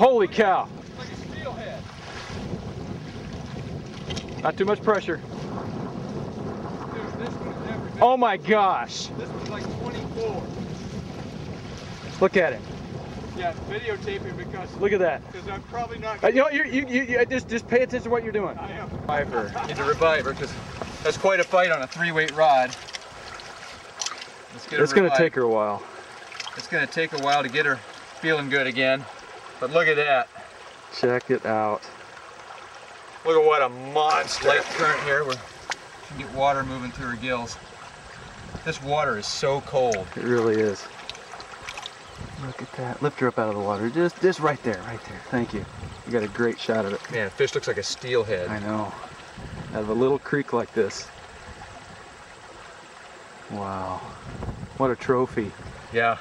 Holy cow. Like. Not too much pressure. Dude, this one's never been. Oh my gosh. This one's like 24. Look at it. Yeah, videotaping because Look at that. because I'm probably not. Uh, you know, you, you, you, you just, just pay attention to what you're doing. I am. Reviver. Need to revive her because that's quite a fight on a three-weight rod. Let's get It's gonna take her a while. It's gonna take a while to get her feeling good again. But look at that. Check it out. Look at what a monster. Current here. We're can get water moving through her gills. This water is so cold. It really is. Look at that. Lift her up out of the water. Just, just right there, right there. Thank you. You got a great shot of it. Man, a fish looks like a steelhead. I know. Out of a little creek like this. Wow. What a trophy. Yeah.